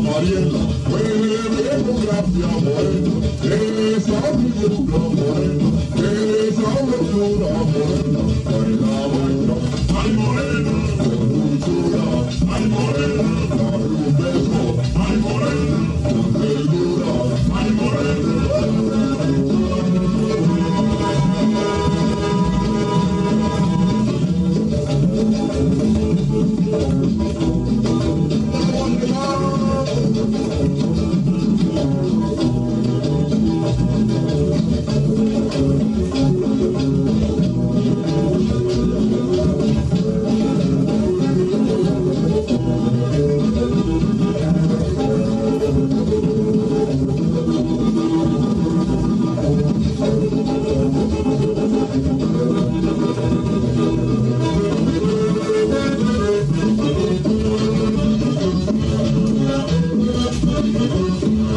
morena, pueblo, gracia morena, esa mi pueblo morena.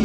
¡Ay,